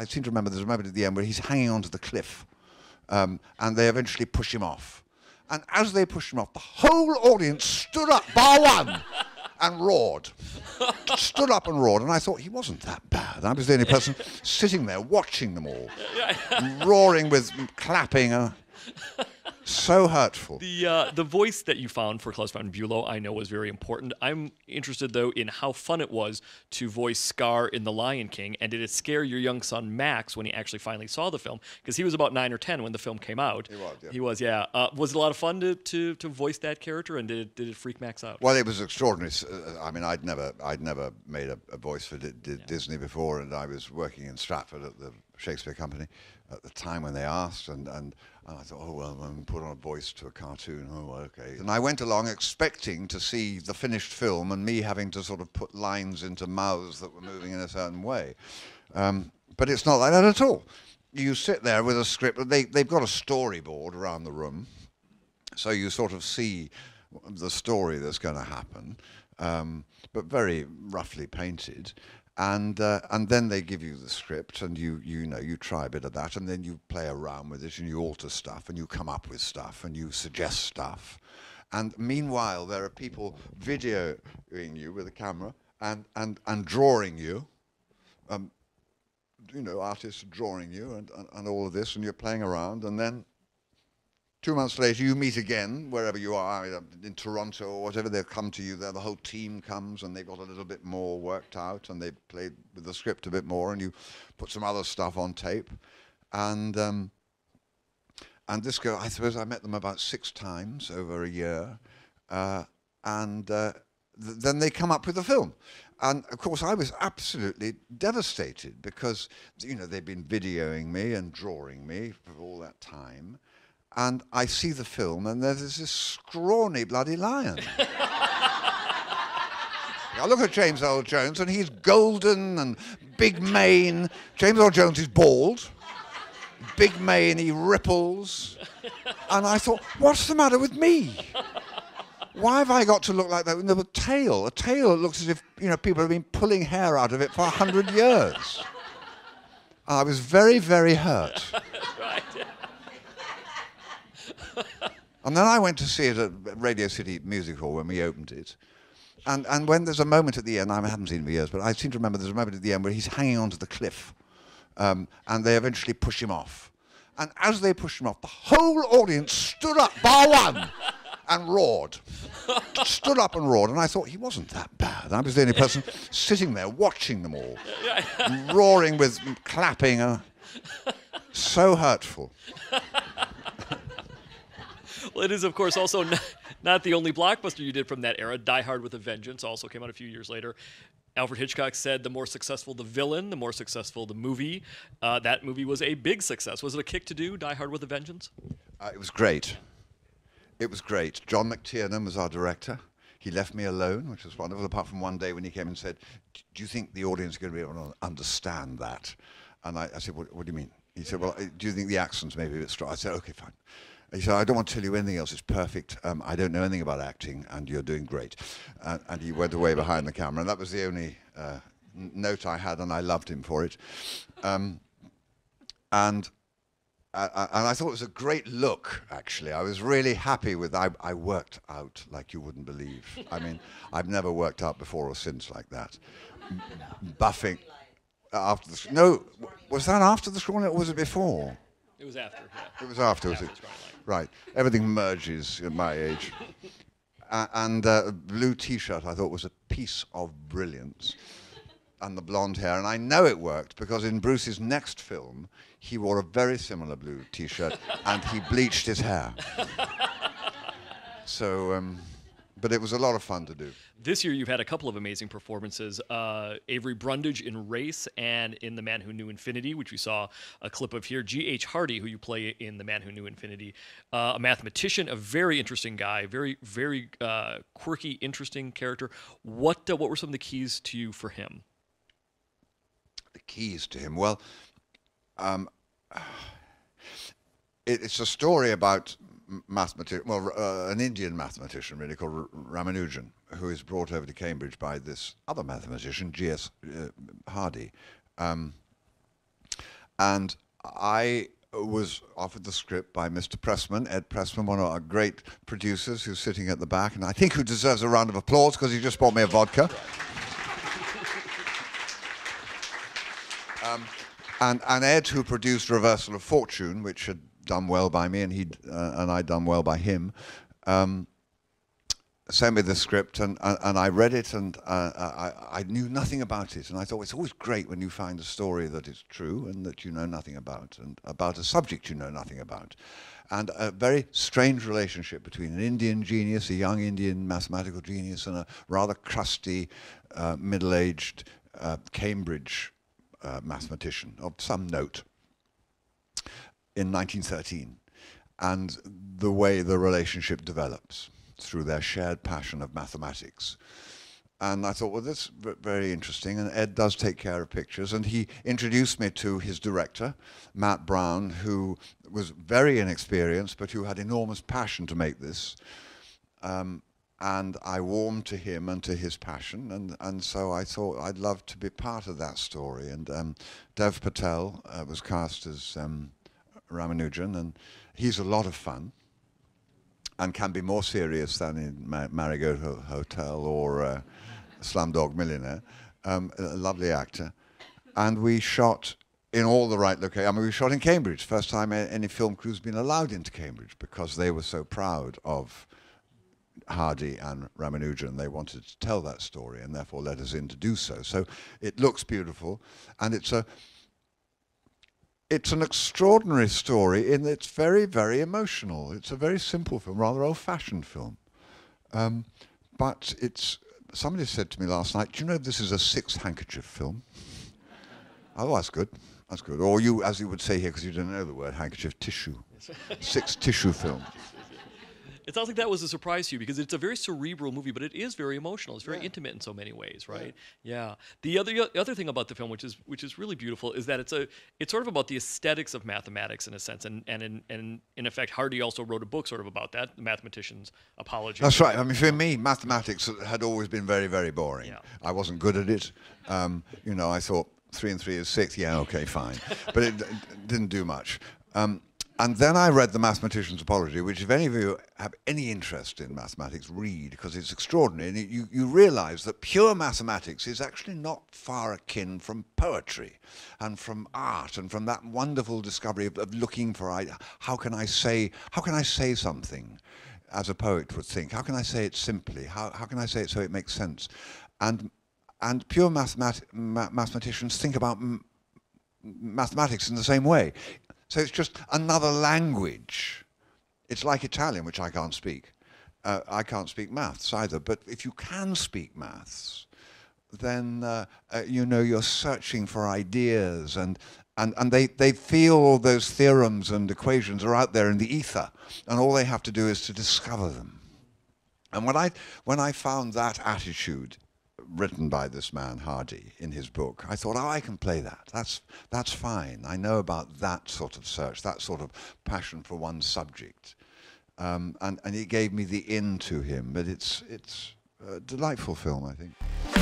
I seem to remember there's a moment at the end where he's hanging onto the cliff, um, and they eventually push him off. And as they pushed him off, the whole audience stood up, bar one, and roared. stood up and roared. And I thought he wasn't that bad. I was the only person sitting there watching them all, roaring with clapping. Uh, so hurtful. The uh, the voice that you found for Klaus von Bülow, I know was very important. I'm interested though in how fun it was to voice Scar in The Lion King, and did it scare your young son Max when he actually finally saw the film? Because he was about nine or ten when the film came out. He was, yeah. He was, yeah. Uh, was it a lot of fun to, to, to voice that character, and did it, did it freak Max out? Well, it was extraordinary. Uh, I mean, I'd never, I'd never made a, a voice for D- D- Disney before, and I was working in Stratford at the Shakespeare Company at the time when they asked, and, and, and I thought, oh well, I'm put on a voice to a cartoon. Oh, okay. And I went along expecting to see the finished film, and me having to sort of put lines into mouths that were moving in a certain way. Um, but it's not like that at all. You sit there with a script. They, they've got a storyboard around the room, so you sort of see the story that's going to happen, um, but very roughly painted. And uh, and then they give you the script, and you you know you try a bit of that, and then you play around with it, and you alter stuff, and you come up with stuff, and you suggest stuff. And meanwhile, there are people videoing you with a camera and and and drawing you. Um, you know, artists drawing you and, and, and all of this, and you're playing around, and then Two months later, you meet again, wherever you are, in Toronto or whatever, they'll come to you there. The whole team comes and they've got a little bit more worked out and they've played with the script a bit more and you put some other stuff on tape. And, um, and this girl, I suppose I met them about six times over a year. Uh, and uh, th- then they come up with a film. And of course, I was absolutely devastated because, you know, they've been videoing me and drawing me for all that time and I see the film, and there's this scrawny bloody lion. I look at James Earl Jones, and he's golden and big mane. James Earl Jones is bald, big mane, he ripples. And I thought, what's the matter with me? Why have I got to look like that with a tail? A tail that looks as if you know people have been pulling hair out of it for a hundred years. I was very, very hurt. And then I went to see it at Radio City Music Hall when we opened it. And, and when there's a moment at the end, I haven't seen it for years, but I seem to remember there's a moment at the end where he's hanging onto the cliff. Um, and they eventually push him off. And as they pushed him off, the whole audience stood up, bar one, and roared. stood up and roared. And I thought he wasn't that bad. I was the only person sitting there watching them all, roaring with clapping. Uh, so hurtful. Well, it is, of course, also not, not, the only blockbuster you did from that era. Die Hard with a Vengeance also came out a few years later. Alfred Hitchcock said the more successful the villain, the more successful the movie. Uh, that movie was a big success. Was it a kick to do, Die Hard with a Vengeance? Uh, it was great. It was great. John McTiernan was our director. He left me alone, which was wonderful, apart from one day when he came and said, Do you think the audience is going to be able to understand that? And I, I said, what, what, do you mean? He said, Well, uh, do you think the accent's maybe a bit strong? I said, Okay, fine. He said, I don't want to tell you anything else. It's perfect. Um, I don't know anything about acting, and you're doing great. Uh, and he went away behind the camera, and that was the only uh, note I had, and I loved him for it. Um, and uh, and I thought it was a great look, actually. I was really happy with I, I worked out like you wouldn't believe. I mean, I've never worked out before or since like that. Buffing after the no, was that after the screening or was it before? It was after. Yeah. It was after, was it? Right. Everything merges at my age. uh, and uh, blue T-shirt I thought was a piece of brilliance. And the blonde hair, and I know it worked because in Bruce's next film, he wore a very similar blue T-shirt and he bleached his hair. so, um, but it was a lot of fun to do. This year, you've had a couple of amazing performances. Uh, Avery Brundage in Race and in The Man Who Knew Infinity, which we saw a clip of here. G.H. Hardy, who you play in The Man Who Knew Infinity, uh, a mathematician, a very interesting guy, very, very uh, quirky, interesting character. What, uh, what were some of the keys to you for him? The keys to him? Well, um, it's a story about mathematician, well, uh, an Indian mathematician really called Ramanujan, who is brought over to Cambridge by this other mathematician, G.S. Uh, Hardy. Um, and I was offered the script by Mr. Pressman, Ed Pressman, one of our great producers who's sitting at the back, and I think who deserves a round of applause because he just bought me a vodka. Um, and, and Ed, who produced Reversal of Fortune, which had done well by me, and he uh, and I'd done well by him, um, sent me the script, and, and, and I read it, and uh, I, I knew nothing about it, and I thought it's always great when you find a story that is true and that you know nothing about, and about a subject you know nothing about, and a very strange relationship between an Indian genius, a young Indian mathematical genius, and a rather crusty, uh, middle-aged uh, Cambridge uh, mathematician of some note in 1913 and the way the relationship develops through their shared passion of mathematics. And I thought, well, that's very interesting. And Ed does take care of pictures. And he introduced me to his director, Matt Brown, who was very inexperienced, but who had enormous passion to make this. Um, and I warmed to him and to his passion, and, and so I thought I'd love to be part of that story. And um, Dev Patel uh, was cast as um, Ramanujan, and he's a lot of fun and can be more serious than in Mar- Marigold Ho- Hotel or uh, Slumdog Millionaire. Um, a lovely actor. And we shot in all the right locations. I mean, we shot in Cambridge. First time any film crew's been allowed into Cambridge because they were so proud of Hardy and Ramanujan. They wanted to tell that story and therefore let us in to do so. So it looks beautiful, and it's a it's an extraordinary story in that it's very, very emotional. It's a very simple film, rather old-fashioned film. Um, but it's somebody said to me last night, "Do you know this is a six handkerchief film?" oh, that's good. That's good. Or you, as you would say here, because you don't know the word handkerchief, tissue. six tissue film. It sounds like that was a surprise to you because it's a very cerebral movie, but it is very emotional. It's very yeah. intimate in so many ways, right? Yeah. yeah. The other the other thing about the film, which is which is really beautiful, is that it's a it's sort of about the aesthetics of mathematics in a sense, and and in and in effect, Hardy also wrote a book sort of about that, the Mathematician's Apology. That's right. I mean, for me, mathematics had always been very very boring. Yeah. I wasn't good at it. Um, you know, I thought three and three is six. Yeah, okay, fine, but it, it didn't do much. Um, and then I read The Mathematician's Apology, which, if any of you have any interest in mathematics, read, because it's extraordinary. And you, you realize that pure mathematics is actually not far akin from poetry and from art and from that wonderful discovery of, of looking for how can I say, how can I say something as a poet would think? How can I say it simply? How, how can I say it so it makes sense? And, and pure mathemat ma mathematicians think about mathematics in the same way. So it's just another language. It's like Italian, which I can't speak. Uh, I can't speak maths either. But if you can speak maths, then uh, uh, you know you're searching for ideas and and, and they, they feel those theorems and equations are out there in the ether and all they have to do is to discover them. And when I, when I found that attitude written by this man Hardy in his book. I thought, oh, I can play that. That's that's fine. I know about that sort of search, that sort of passion for one subject, um, and and it gave me the in to him. But it's it's a delightful film, I think.